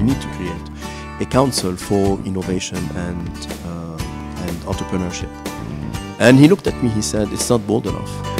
you need to create a council for innovation and, uh, and entrepreneurship. And he looked at me, he said, it's not bold enough.